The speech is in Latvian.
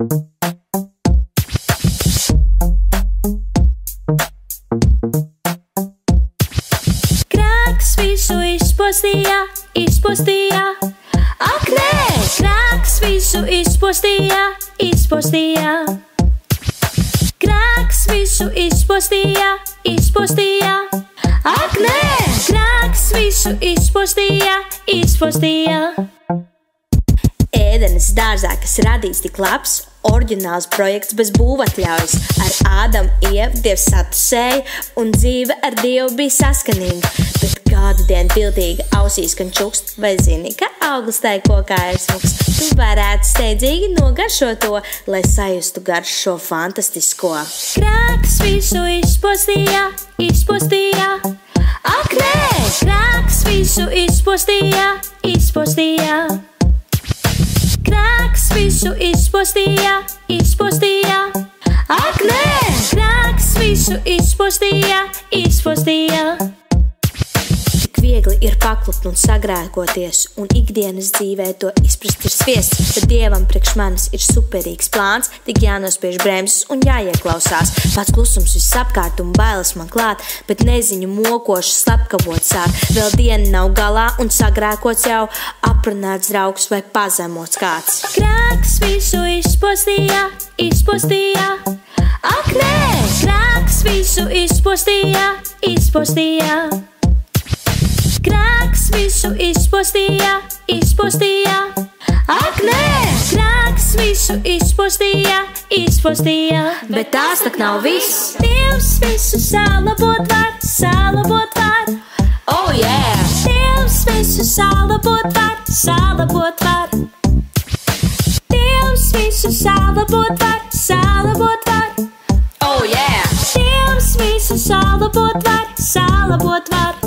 Krāks visu izpostīja, izpostīja. Ak, nē, krāks visu izpostīja, izpostīja. Krāks visu izpostīja, izpostīja. Ak, nē, krāks visu izpostīja, izpostīja. Ēdenes dārzā, kas radīts tik labs, oriģināls projekts bez būvatļaujas. Ar Ādamu ievu Dievs satusēja un dzīve ar Dievu bija saskanīga. Bet kādu dienu bildīgi ausīs kan čukst, vai zini, ka auglis tai kokā ir smuks. Tu varētu steidzīgi nogaršot to, lai sajustu garšu šo fantastisko. Krāks visu izpostīja, izpostīja. Ak, nē, krāks visu izpostīja, izpostīja. Krāks visu izpostīja, izpostīja. Ak, nē, krāks visu izpostīja, izpostīja. Tik viegli ir paklupt un sagrēkoties, un ikdienas dzīvē to izprast ir sviests. Bet dievam priekš manis ir superīgs plāns, tik jānospiež bremzes un jāieklausās. Pats klusums viss apkārt un bailes man klāt, bet neziņu mokoši slepkavot sāk. Vēl diena nav galā un sagrēkots jau aprunāts draugs vai pazemots kāds. Krāks visu izpostīja, izpostīja. Ak, nē, krāks visu izpostīja, izpostīja. Krāks visu izpostīja, izpostīja. Ak, nē, krāks visu izpostīja, izpostīja. Bet tās tak nav viss. Dievs visu salabot var, salabot var. Oh, yeah! Dievs visu salabot var, salabot var. Dievs visu salabot var, salabot var. Oh, yeah! Dievs visu salabot var, salabot var.